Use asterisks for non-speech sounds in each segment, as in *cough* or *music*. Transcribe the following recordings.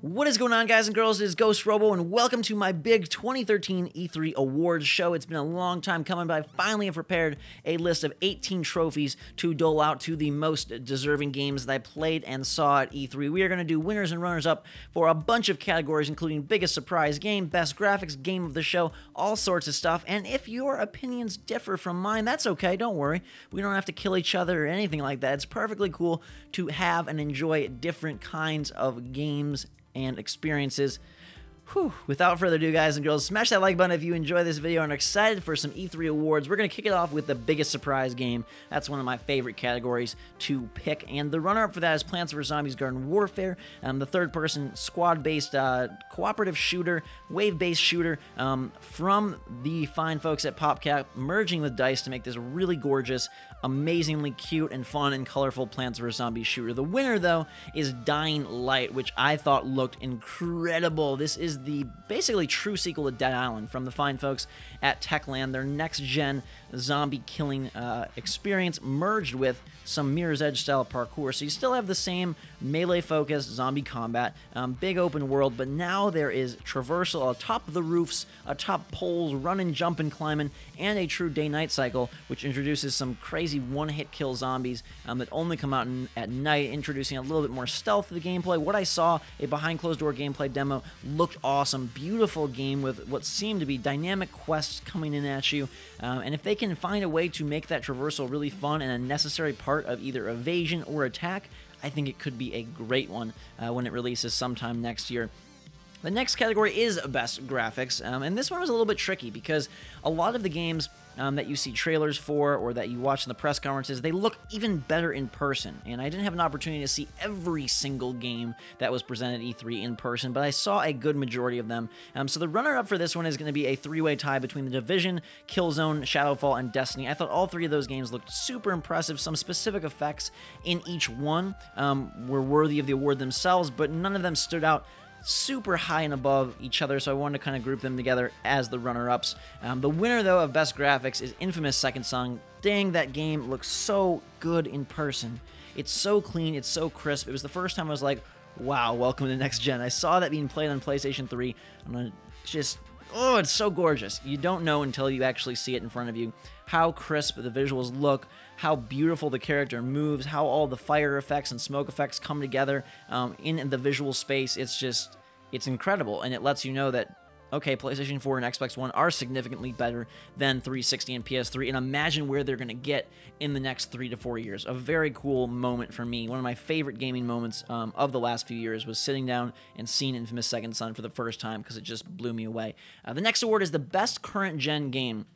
What is going on, guys and girls? It is Ghost Robo, and welcome to my big 2013 E3 Awards show. It's been a long time coming, but I finally have prepared a list of 18 trophies to dole out to the most deserving games that I played and saw at E3. We are going to do winners and runners up for a bunch of categories, including biggest surprise game, best graphics, game of the show, all sorts of stuff. And if your opinions differ from mine, that's okay. Don't worry. We don't have to kill each other or anything like that. It's perfectly cool to have and enjoy different kinds of games and experiences. Whew. Without further ado, guys and girls, smash that like button if you enjoy this video and are excited for some E3 awards. We're going to kick it off with the biggest surprise game. That's one of my favorite categories to pick. And the runner-up for that is Plants vs. Zombies Garden Warfare, um, the third-person squad-based uh, cooperative shooter, wave-based shooter um, from the fine folks at PopCap, merging with DICE to make this really gorgeous, amazingly cute and fun and colorful Plants vs. Zombies shooter. The winner, though, is Dying Light, which I thought looked incredible. This is the basically true sequel to Dead Island from the fine folks at Techland, their next gen zombie killing uh, experience merged with some Mirror's Edge style parkour. So you still have the same melee focused zombie combat, um, big open world, but now there is traversal atop the roofs, atop poles, running, jumping, climbing, and a true day night cycle, which introduces some crazy one hit kill zombies um, that only come out in, at night, introducing a little bit more stealth to the gameplay. What I saw, a behind closed door gameplay demo, looked awesome. Beautiful game with what seemed to be dynamic quests coming in at you. Um, and if they can find a way to make that traversal really fun and a necessary part of either evasion or attack, I think it could be a great one uh, when it releases sometime next year. The next category is best graphics, um, and this one was a little bit tricky because a lot of the games um, that you see trailers for or that you watch in the press conferences, they look even better in person. And I didn't have an opportunity to see every single game that was presented at E3 in person, but I saw a good majority of them. Um, so the runner-up for this one is going to be a three-way tie between The Division, Killzone, Shadowfall, and Destiny. I thought all three of those games looked super impressive. Some specific effects in each one um, were worthy of the award themselves, but none of them stood out super high and above each other, so I wanted to kind of group them together as the runner-ups. Um, the winner, though, of Best Graphics is Infamous Second Son. Dang, that game looks so good in person. It's so clean, it's so crisp. It was the first time I was like, wow, welcome to the next gen. I saw that being played on PlayStation 3. I'm gonna just, oh, it's so gorgeous. You don't know until you actually see it in front of you how crisp the visuals look, how beautiful the character moves, how all the fire effects and smoke effects come together um, in the visual space. It's just, it's incredible, and it lets you know that okay, PlayStation 4 and Xbox One are significantly better than 360 and PS3, and imagine where they're going to get in the next three to four years. A very cool moment for me. One of my favorite gaming moments um, of the last few years was sitting down and seeing Infamous Second Son for the first time because it just blew me away. Uh, the next award is the best current gen game.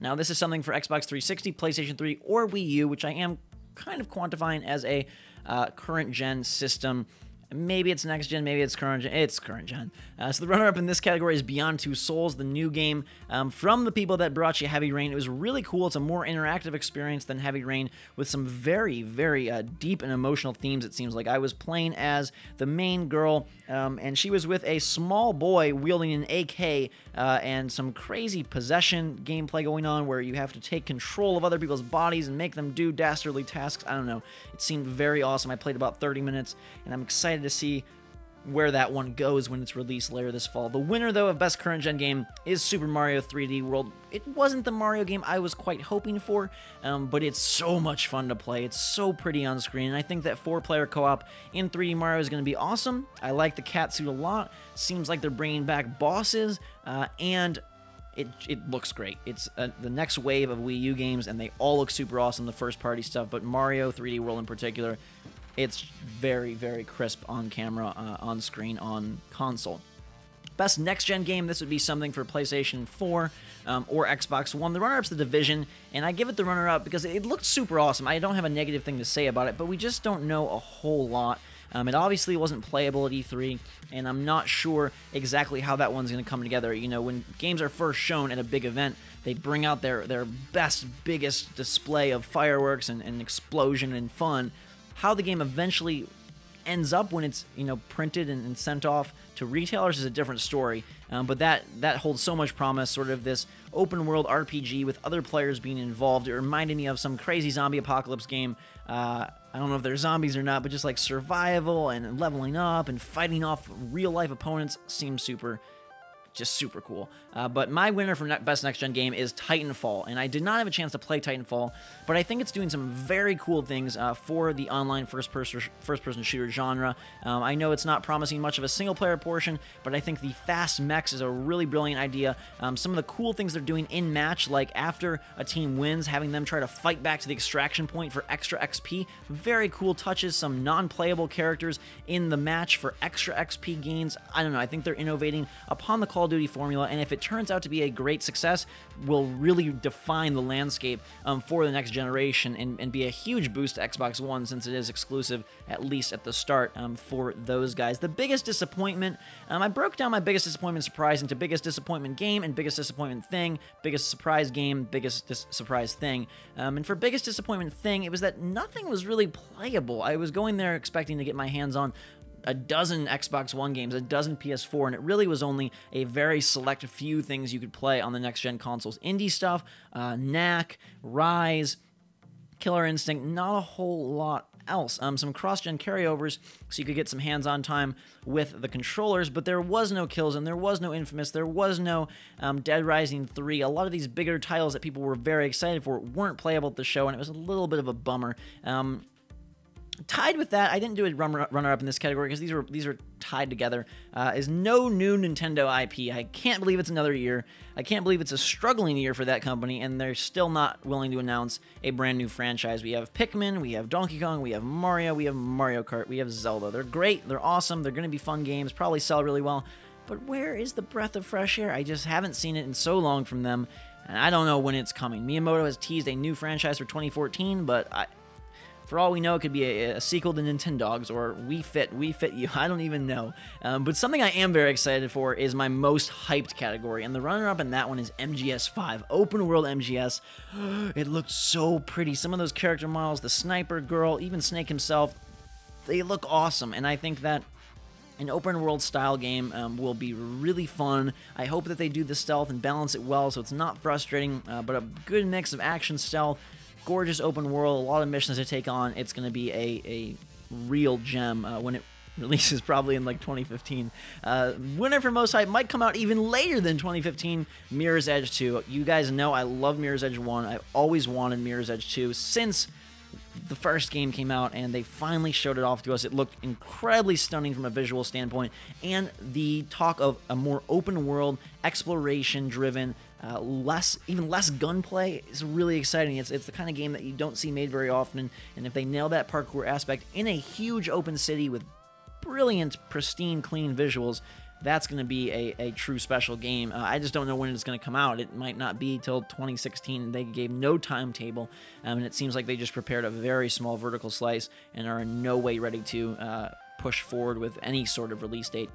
Now, this is something for Xbox 360, PlayStation 3, or Wii U, which I am kind of quantifying as a uh, current gen system. Maybe it's next gen, maybe it's current gen. It's current gen. Uh, so the runner-up in this category is Beyond Two Souls, the new game um, from the people that brought you Heavy Rain. It was really cool. It's a more interactive experience than Heavy Rain with some very, very uh, deep and emotional themes. It seems like I was playing as the main girl, um, and she was with a small boy wielding an AK uh, and some crazy possession gameplay going on where you have to take control of other people's bodies and make them do dastardly tasks. I don't know. It seemed very awesome. I played about 30 minutes, and I'm excited to see where that one goes when it's released later this fall. The winner, though, of Best Current Gen Game is Super Mario 3D World. It wasn't the Mario game I was quite hoping for, um, but it's so much fun to play. It's so pretty on screen, and I think that four-player co-op in 3D Mario is going to be awesome. I like the cat suit a lot. Seems like they're bringing back bosses, uh, and it, it looks great. It's uh, the next wave of Wii U games, and they all look super awesome, the first-party stuff, but Mario 3D World in particular it's very, very crisp on camera, uh, on screen, on console. Best next gen game, this would be something for PlayStation 4 um, or Xbox One. The runner up's The Division, and I give it the runner up because it looked super awesome. I don't have a negative thing to say about it, but we just don't know a whole lot. Um, it obviously wasn't playable at E3, and I'm not sure exactly how that one's going to come together. You know, when games are first shown at a big event, they bring out their, their best, biggest display of fireworks and, and explosion and fun how the game eventually ends up when it's you know printed and, and sent off to retailers is a different story. Um, but that that holds so much promise. Sort of this open world RPG with other players being involved. It reminded me of some crazy zombie apocalypse game. Uh, I don't know if they're zombies or not, but just like survival and leveling up and fighting off real life opponents seems super just super cool. Uh, but my winner for Best Next Gen Game is Titanfall, and I did not have a chance to play Titanfall, but I think it's doing some very cool things uh, for the online first-person first-person shooter genre. Um, I know it's not promising much of a single-player portion, but I think the fast mechs is a really brilliant idea. Um, some of the cool things they're doing in match, like after a team wins, having them try to fight back to the extraction point for extra XP, very cool touches. Some non-playable characters in the match for extra XP gains. I don't know. I think they're innovating upon the Call of Duty formula, and if it turns out to be a great success, will really define the landscape um, for the next generation and, and, be a huge boost to Xbox One since it is exclusive, at least at the start, um, for those guys. The biggest disappointment, um, I broke down my biggest disappointment surprise into biggest disappointment game and biggest disappointment thing, biggest surprise game, biggest dis- surprise thing. Um, and for biggest disappointment thing, it was that nothing was really playable. I was going there expecting to get my hands on a dozen Xbox One games, a dozen PS4, and it really was only a very select few things you could play on the next gen consoles. Indie stuff, uh, Knack, Ryse, Killer Instinct, not a whole lot else. Um, some cross-gen carryovers, so you could get some hands-on time with the controllers, but there was no kills and there was no Infamous, there was no um, Dead Rising 3. A lot of these bigger titles that people were very excited for weren't playable at the show, and it was a little bit of a bummer. Um, Tied with that, I didn't do a runner up in this category because these were these are tied together. Uh, is no new Nintendo IP. I can't believe it's another year. I can't believe it's a struggling year for that company, and they're still not willing to announce a brand new franchise. We have Pikmin, we have Donkey Kong, we have Mario, we have Mario Kart, we have Zelda. They're great, they're awesome, they're going to be fun games, probably sell really well. But where is the breath of fresh air? I just haven't seen it in so long from them, and I don't know when it's coming. Miyamoto has teased a new franchise for 2014, but I, for all we know, it could be a, a sequel to Nintendogs or Wii Fit, Wii Fit U. *laughs* I don't even know. Um, but something I am very excited for is my most hyped category, and the runner-up in that one is MGS5, Open World MGS. *gasps* it looked so pretty. Some of those character models, the sniper girl, even Snake himself, they look awesome, and I think that an open world style game um, will be really fun. I hope that they do the stealth and balance it well so it's not frustrating, uh, but a good mix of action, stealth, gorgeous open world, a lot of missions to take on. It's going to be a, a real gem uh, when it *laughs* releases probably in like 2015. Uh, winner for most hype might come out even later than 2015. Mirror's Edge 2. You guys know I love Mirror's Edge 1. I've always wanted Mirror's Edge 2 since the first game came out and they finally showed it off to us. It looked incredibly stunning from a visual standpoint, and the talk of a more open world, exploration driven, uh, less even less gunplay is really exciting. It's it's the kind of game that you don't see made very often, and if they nail that parkour aspect in a huge open city with brilliant, pristine, clean visuals, that's going to be a, a true special game. Uh, I just don't know when it's going to come out. It might not be till 2016. They gave no timetable, um, and it seems like they just prepared a very small vertical slice and are in no way ready to uh, push forward with any sort of release date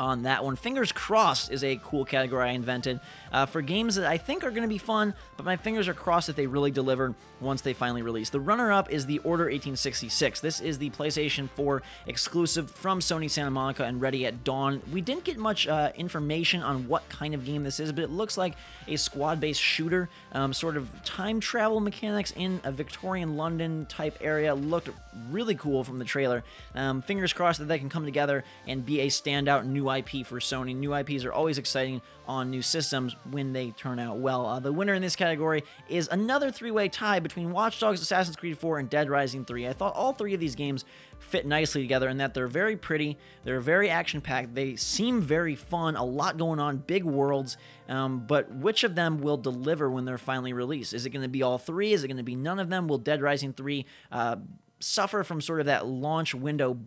on that one. Fingers crossed is a cool category I invented uh, for games that I think are going to be fun, but my fingers are crossed that they really deliver once they finally release. The runner up is the Order 1866. This is the PlayStation 4 exclusive from Sony Santa Monica and ready at dawn. We didn't get much uh, information on what kind of game this is, but it looks like a squad based shooter, um, sort of time travel mechanics in a Victorian London type area. Looked really cool from the trailer. Um, fingers crossed that they can come together and be a standout new IP for Sony. New IPs are always exciting on new systems when they turn out well. Uh, the winner in this category is another three way tie between Watch Dogs, Assassin's Creed 4, and Dead Rising 3. I thought all three of these games fit nicely together in that they're very pretty, they're very action packed, they seem very fun, a lot going on, big worlds. Um, but which of them will deliver when they're finally released? Is it going to be all three? Is it going to be none of them? Will Dead Rising 3 uh, suffer from sort of that launch window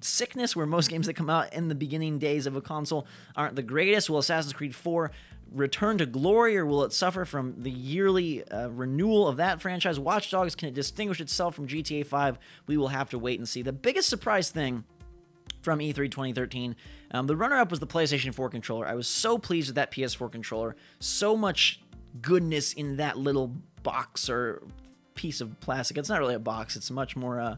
sickness where most games that come out in the beginning days of a console aren't the greatest? Will Assassin's Creed 4 return to glory, or will it suffer from the yearly uh, renewal of that franchise? Watch Dogs, can it distinguish itself from GTA 5? We will have to wait and see. The biggest surprise thing from E3 2013. Um, the runner up was the PlayStation 4 controller. I was so pleased with that PS4 controller. So much goodness in that little box or piece of plastic. It's not really a box, it's much more. Uh,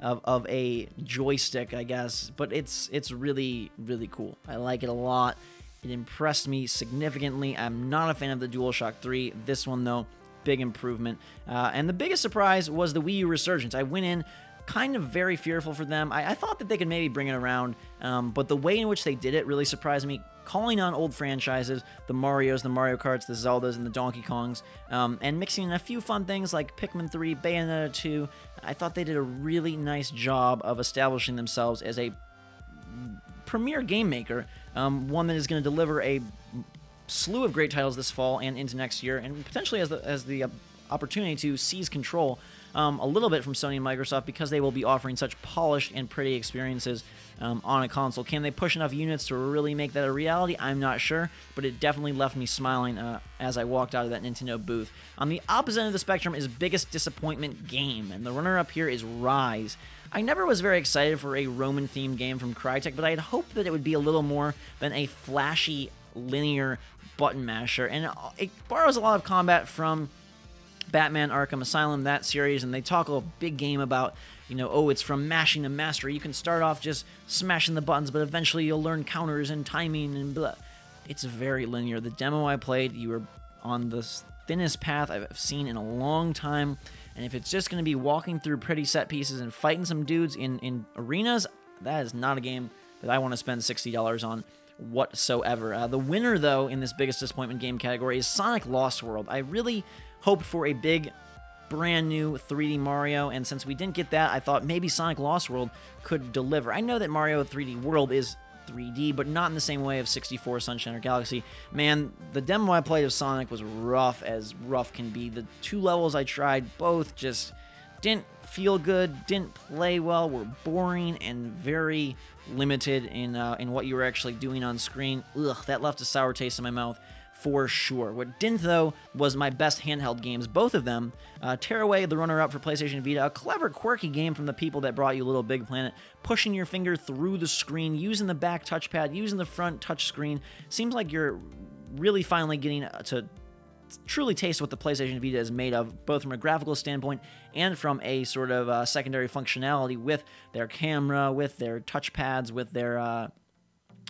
of, of a joystick, I guess. But it's it's really really cool. I like it a lot. It impressed me significantly. I'm not a fan of the DualShock 3. This one though, big improvement. Uh, and the biggest surprise was the Wii U resurgence. I went in kind of very fearful for them. I, I thought that they could maybe bring it around, um, but the way in which they did it really surprised me. Calling on old franchises, the Marios, the Mario Karts, the Zeldas, and the Donkey Kongs, um, and mixing in a few fun things like Pikmin 3, Bayonetta 2. I thought they did a really nice job of establishing themselves as a premier game maker, um, one that is going to deliver a slew of great titles this fall and into next year, and potentially as the, as the uh, opportunity to seize control um, a little bit from Sony and Microsoft because they will be offering such polished and pretty experiences um, on a console. Can they push enough units to really make that a reality? I'm not sure, but it definitely left me smiling uh, as I walked out of that Nintendo booth. On the opposite end of the spectrum is biggest disappointment game, and the runner up here is Ryse. I never was very excited for a Roman themed game from Crytek, but I had hoped that it would be a little more than a flashy, linear button masher, and it borrows a lot of combat from Batman Arkham Asylum, that series, and they talk a big game about, you know, oh, it's from mashing to mastery. You can start off just smashing the buttons, but eventually you'll learn counters and timing and blah. It's very linear. The demo I played, you were on the thinnest path I've seen in a long time. And if it's just going to be walking through pretty set pieces and fighting some dudes in, in arenas, that is not a game that I want to spend $60 on whatsoever. Uh, the winner, though, in this biggest disappointment game category is Sonic Lost World. I really hoped for a big brand new 3D Mario, and since we didn't get that, I thought maybe Sonic Lost World could deliver. I know that Mario 3D World is 3D, but not in the same way of 64 Sunshine or Galaxy. Man, the demo I played of Sonic was rough as rough can be. The two levels I tried both just didn't feel good, didn't play well, were boring and very limited in uh, in what you were actually doing on screen. Ugh, that left a sour taste in my mouth for sure. What didn't, though, was my best handheld games, both of them. Uh, Tearaway, the runner up for PlayStation Vita, a clever, quirky game from the people that brought you Little Big Planet, pushing your finger through the screen, using the back touchpad, using the front touchscreen. Seems like you're really finally getting uh, to truly taste what the PlayStation Vita is made of, both from a graphical standpoint and from a sort of uh, secondary functionality with their camera, with their touchpads, with their uh,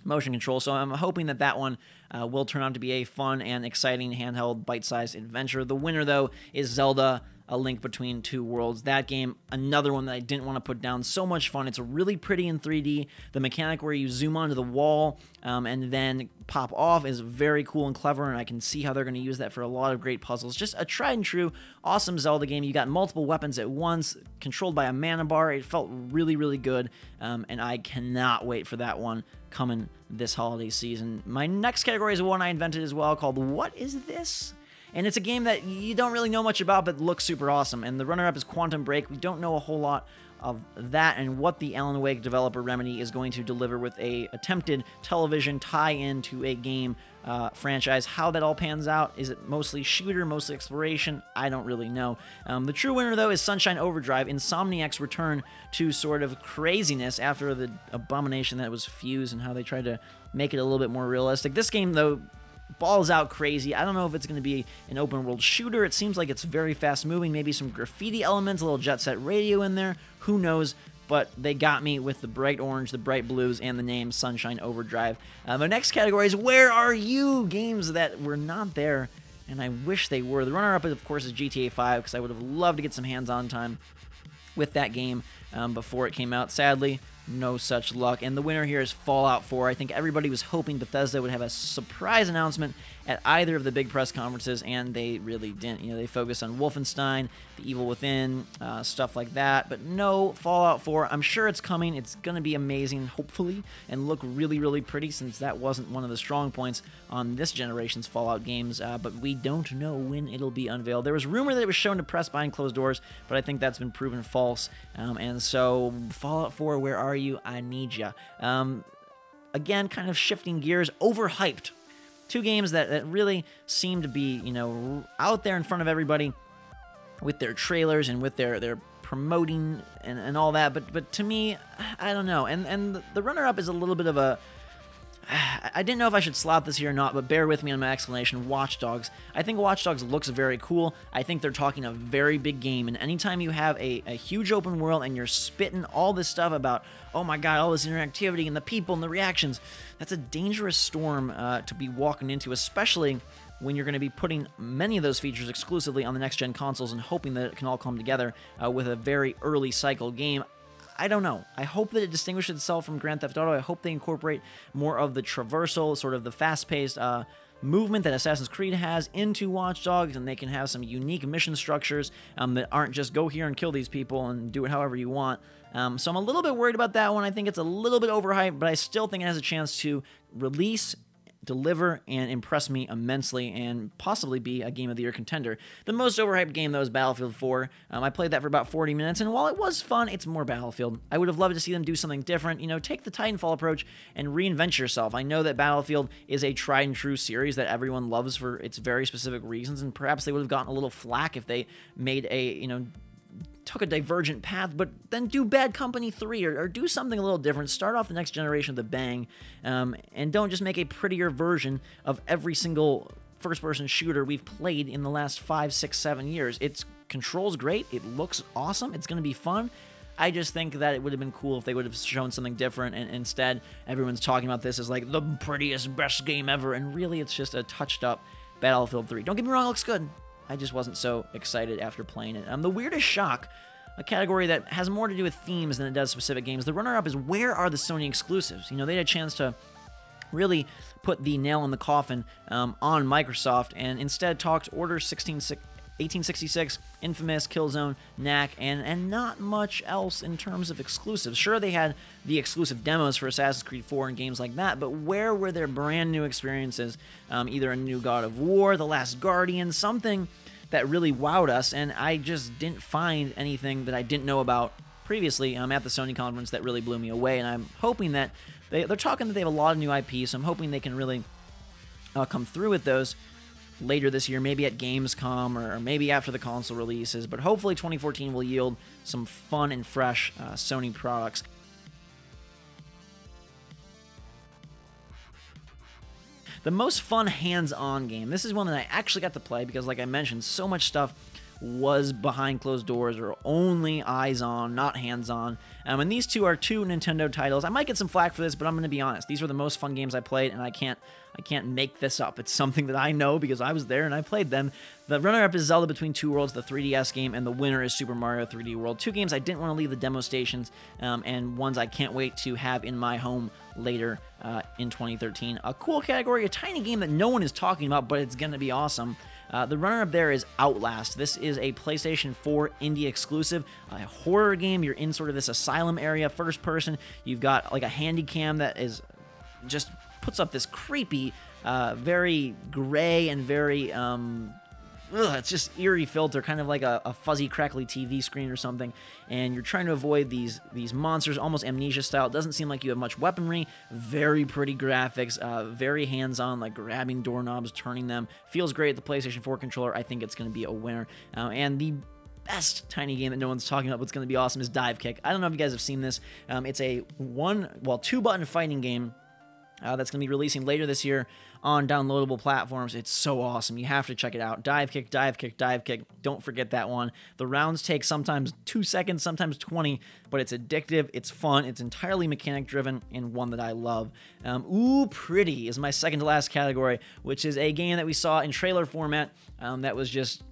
motion control. So I'm hoping that that one uh, will turn out to be a fun and exciting handheld bite-sized adventure. The winner, though, is Zelda a Link Between Two Worlds. That game, another one that I didn't want to put down. So much fun. It's really pretty in 3D. The mechanic where you zoom onto the wall um, and then pop off is very cool and clever, and I can see how they're going to use that for a lot of great puzzles. Just a tried and true, awesome Zelda game. You got multiple weapons at once, controlled by a mana bar. It felt really, really good, um, and I cannot wait for that one coming this holiday season. My next category is one I invented as well called What Is This? And it's a game that you don't really know much about, but looks super awesome. And the runner-up is Quantum Break. We don't know a whole lot of that and what the Alan Wake developer Remedy is going to deliver with a attempted television tie-in to a game uh, franchise. How that all pans out, is it mostly shooter, mostly exploration? I don't really know. Um, the true winner, though, is Sunshine Overdrive, Insomniac's return to sort of craziness after the abomination that was Fuse and how they tried to make it a little bit more realistic. This game, though, balls out crazy. I don't know if it's going to be an open world shooter. It seems like it's very fast moving, maybe some graffiti elements, a little jet set radio in there. Who knows? But they got me with the bright orange, the bright blues, and the name Sunshine Overdrive. Uh, the next category is Where Are You? Games that were not there, and I wish they were. The runner up, of course, is GTA 5 because I would have loved to get some hands on time with that game um, before it came out. Sadly, no such luck. And the winner here is Fallout 4. I think everybody was hoping Bethesda would have a surprise announcement at either of the big press conferences, and they really didn't. You know, they focused on Wolfenstein, The Evil Within, uh, stuff like that. But no, Fallout 4. I'm sure it's coming. It's going to be amazing, hopefully, and look really, really pretty since that wasn't one of the strong points on this generation's Fallout games. Uh, but we don't know when it'll be unveiled. There was rumor that it was shown to press behind closed doors, but I think that's been proven false. Um, and so, Fallout 4, where are you? I need you. Um, again, kind of shifting gears, overhyped two games that, that really seem to be, you know, out there in front of everybody with their trailers and with their, their promoting and, and all that. But but to me, I don't know. And and the runner up is a little bit of a *sighs* I didn't know if I should slot this here or not, but bear with me on my explanation. Watch Dogs. I think Watch Dogs looks very cool. I think they're talking a very big game, and anytime you have a, a huge open world and you're spitting all this stuff about, oh my god, all this interactivity and the people and the reactions, that's a dangerous storm uh, to be walking into, especially when you're going to be putting many of those features exclusively on the next gen consoles and hoping that it can all come together uh, with a very early cycle game. I don't know. I hope that it distinguishes itself from Grand Theft Auto. I hope they incorporate more of the traversal, sort of the fast-paced uh, movement that Assassin's Creed has into Watch Dogs, and they can have some unique mission structures um, that aren't just go here and kill these people and do it however you want. Um, so I'm a little bit worried about that one. I think it's a little bit overhyped, but I still think it has a chance to release deliver and impress me immensely and possibly be a game of the year contender. The most overhyped game though is Battlefield 4. Um, I played that for about 40 minutes, and while it was fun, it's more Battlefield. I would have loved to see them do something different. You know, take the Titanfall approach and reinvent yourself. I know that Battlefield is a tried and true series that everyone loves for its very specific reasons, and perhaps they would have gotten a little flack if they made a you know took a divergent path, but then do Bad Company 3 or, or, do something a little different. Start off the next generation with a bang, um, and don't just make a prettier version of every single first person shooter we've played in the last five, six, seven years. It controls great, it looks awesome, it's going to be fun. I just think that it would have been cool if they would have shown something different, and instead, everyone's talking about this as like the prettiest, best game ever, and really, it's just a touched up Battlefield 3. Don't get me wrong, it looks good. I just wasn't so excited after playing it. Um, the weirdest shock, a category that has more to do with themes than it does specific games. The runner-up is where are the Sony exclusives? You know, they had a chance to really put the nail in the coffin um, on Microsoft and instead talked Order 16, 1866, Infamous, Killzone, Knack, and, and not much else in terms of exclusives. Sure, they had the exclusive demos for Assassin's Creed 4 and games like that, but where were their brand new experiences? Um, either a new God of War, The Last Guardian, something that really wowed us, and I just didn't find anything that I didn't know about previously um, at the Sony conference that really blew me away, and I'm hoping that they, they're talking that they have a lot of new IP, so I'm hoping they can really uh, come through with those later this year, maybe at Gamescom or, maybe after the console releases. But hopefully, 2014 will yield some fun and fresh uh, Sony products. The most fun hands-on game. This is one that I actually got to play because, like I mentioned, so much stuff was behind closed doors or only eyes on, not hands on. Um, and these two are two Nintendo titles. I might get some flack for this, but I'm going to be honest. These were the most fun games I played, and I can't I can't make this up. It's something that I know because I was there and I played them. The runner-up is Zelda Between Two Worlds, the 3DS game, and the winner is Super Mario 3D World. Two games I didn't want to leave the demo stations, um, and ones I can't wait to have in my home later uh, in 2013. A cool category, a tiny game that no one is talking about, but it's going to be awesome. Uh, the runner up there is Outlast. This is a PlayStation 4 indie exclusive, a horror game. You're in sort of this asylum area, first person. You've got like a handy cam that is just puts up this creepy, uh, very gray and very um, ugh, it's just eerie filter, kind of like a, a, fuzzy, crackly TV screen or something. And you're trying to avoid these these monsters, almost amnesia style. It doesn't seem like you have much weaponry. Very pretty graphics, uh, very hands-on, like grabbing doorknobs, turning them. Feels great. at The PlayStation 4 controller, I think it's going to be a winner. Uh, and the best tiny game that no one's talking about, what's going to be awesome, is Dive Kick. I don't know if you guys have seen this. Um, it's a one, well, two button fighting game uh, that's going to be releasing later this year on downloadable platforms. It's so awesome. You have to check it out. Dive kick, dive kick, dive kick. Don't forget that one. The rounds take sometimes two seconds, sometimes 20, but it's addictive, it's fun, it's entirely mechanic driven, and one that I love. Um, Ooh, Pretty is my second to last category, which is a game that we saw in trailer format um, that was just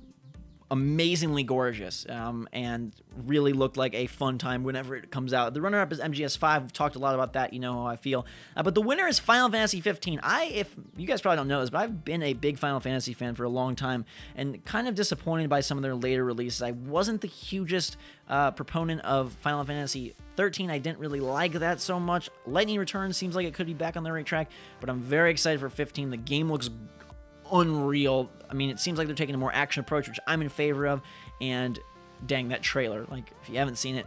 amazingly gorgeous um, and really looked like a fun time whenever it comes out. The runner-up is MGS5. We've talked a lot about that. You know how I feel. Uh, but the winner is Final Fantasy 15. I, if you guys probably don't know this, but I've been a big Final Fantasy fan for a long time and kind of disappointed by some of their later releases. I wasn't the hugest uh, proponent of Final Fantasy 13. I didn't really like that so much. Lightning Returns seems like it could be back on the right track, but I'm very excited for 15. The game looks unreal. I mean, it seems like they're taking a more action approach, which I'm in favor of. And dang, that trailer. Like, if you haven't seen it,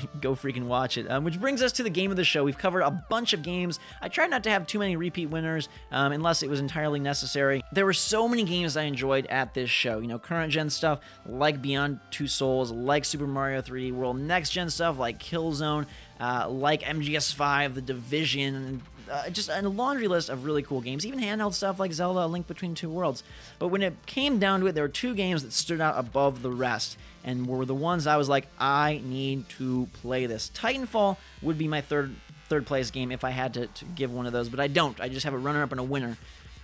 *laughs* go freaking watch it. Um, which brings us to the game of the show. We've covered a bunch of games. I tried not to have too many repeat winners um, unless it was entirely necessary. There were so many games I enjoyed at this show. You know, current gen stuff like Beyond Two Souls, like Super Mario 3D World, next gen stuff like Killzone, uh, like MGS5, The Division, uh, just a laundry list of really cool games, even handheld stuff like Zelda: Link Between Two Worlds. But when it came down to it, there were two games that stood out above the rest and were the ones I was like, I need to play this. Titanfall would be my third third place game if I had to, to give one of those, but I don't. I just have a runner up and a winner.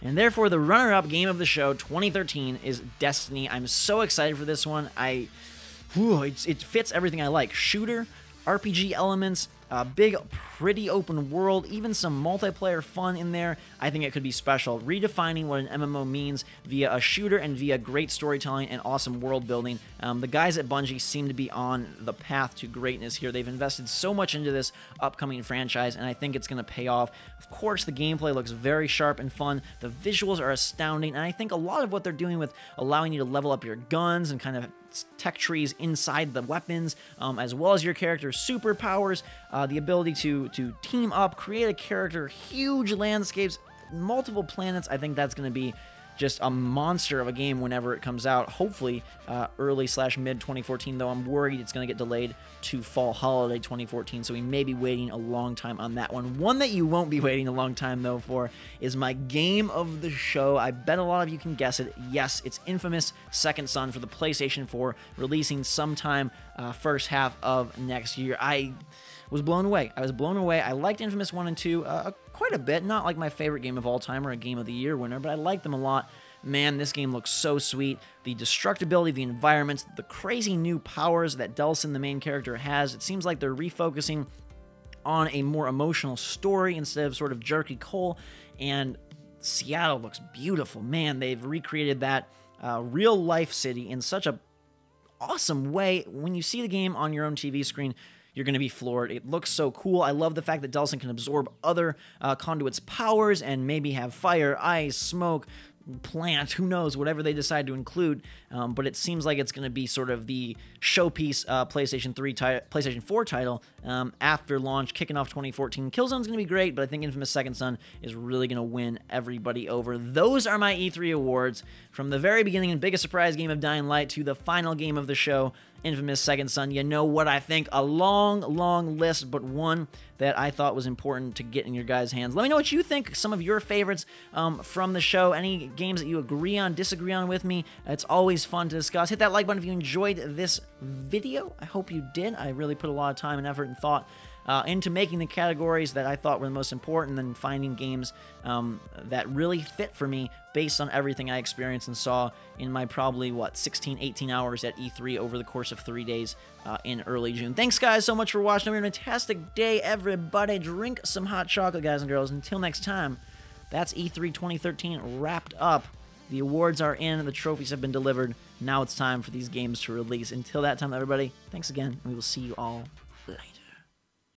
And therefore, the runner up game of the show 2013 is Destiny. I'm so excited for this one. I. Whew, it fits everything I like shooter, RPG elements, a big, pretty open world, even some multiplayer fun in there. I think it could be special. Redefining what an MMO means via a shooter and via great storytelling and awesome world building. Um, the guys at Bungie seem to be on the path to greatness here. They've invested so much into this upcoming franchise, and I think it's going to pay off. Of course, the gameplay looks very sharp and fun. The visuals are astounding, and I think a lot of what they're doing with allowing you to level up your guns and kind of tech trees inside the weapons, um, as well as your character's superpowers, uh, the ability to to team up, create a character, huge landscapes, multiple planets. I think that's going to be just a monster of a game whenever it comes out. Hopefully, uh, early slash mid 2014. Though I'm worried it's going to get delayed to fall holiday 2014. So we may be waiting a long time on that one. One that you won't be waiting a long time though for is my game of the show. I bet a lot of you can guess it. Yes, it's Infamous Second Son for the PlayStation 4, releasing sometime uh, first half of next year. I was blown away. I was blown away. I liked Infamous 1 and 2 uh, quite a bit. Not like my favorite game of all time or a game of the year winner, but I liked them a lot. Man, this game looks so sweet. The destructibility the environments, the crazy new powers that Delsin, the main character, has. It seems like they're refocusing on a more emotional story instead of sort of jerky Cole. And Seattle looks beautiful. Man, they've recreated that uh, real life city in such a awesome way. When you see the game on your own TV screen, you're going to be floored. It looks so cool. I love the fact that Delsin can absorb other uh, conduits' powers and maybe have fire, ice, smoke, plant, who knows, whatever they decide to include. Um, but it seems like it's going to be sort of the showpiece uh, PlayStation 3, ti- PlayStation 4 title um, after launch, kicking off 2014. Killzone's going to be great, but I think Infamous Second Son is really going to win everybody over. Those are my E3 awards from the very beginning and biggest surprise game of Dying Light to the final game of the show. Infamous Second Son. You know what I think. A long, long list, but one that I thought was important to get in your guys' hands. Let me know what you think. Some of your favorites um, from the show. Any games that you agree on, disagree on with me. It's always fun to discuss. Hit that like button if you enjoyed this video. I hope you did. I really put a lot of time and effort and thought uh, into making the categories that I thought were the most important, and finding games um, that really fit for me based on everything I experienced and saw in my probably, what, 16, 18 hours at E3 over the course of three days uh, in early June. Thanks, guys, so much for watching. Have a fantastic day, everybody. Drink some hot chocolate, guys and girls. Until next time, that's E3 2013 wrapped up. The awards are in, the trophies have been delivered. Now it's time for these games to release. Until that time, everybody, thanks again, and we will see you all